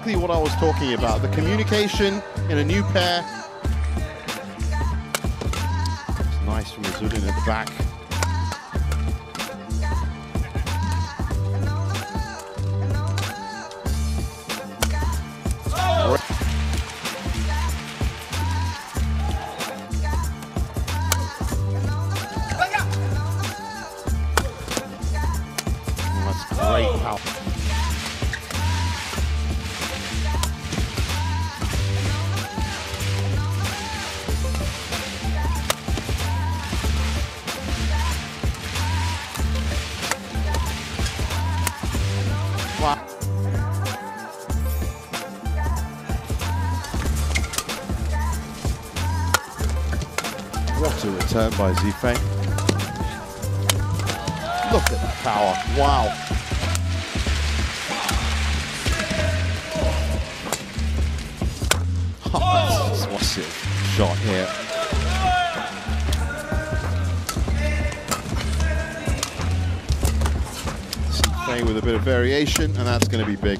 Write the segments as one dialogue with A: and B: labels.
A: exactly what I was talking about. The communication in a new pair. Nice from Izzuddin at the back. That's great power. Wow. What a return by Sze Fei. Look at that power. Wow. Oh, that's a shot here. With a bit of variation, and that's going to be big.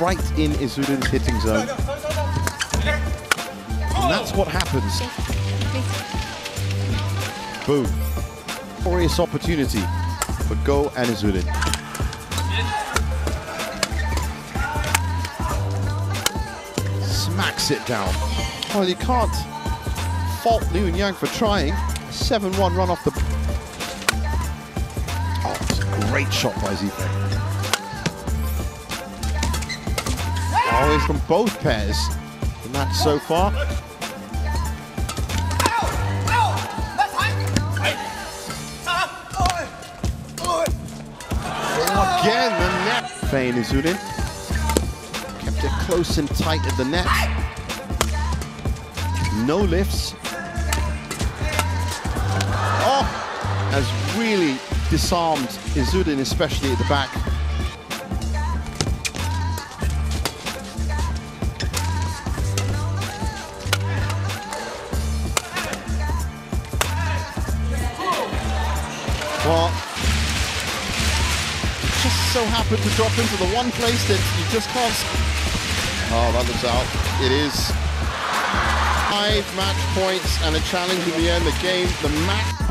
A: Right in Izzuddin's hitting zone. And that's what happens. Boom. Glorious opportunity for Goh and Izudin. Smacks it down. Well, you can't fault Liu and Yang for trying. 7-1 run off the... Oh, a great shot by Sze Fei. Oh, it's from both pairs. The match so far. Oh, again, the net. Fein Izzuddin. Kept it close and tight at the net. No lifts. Has really disarmed Izzuddin, especially at the back. Well, just so happened to drop into the one place that you just can't. Oh, that looks out. It is five match points and a challenge in the end. The game, the match.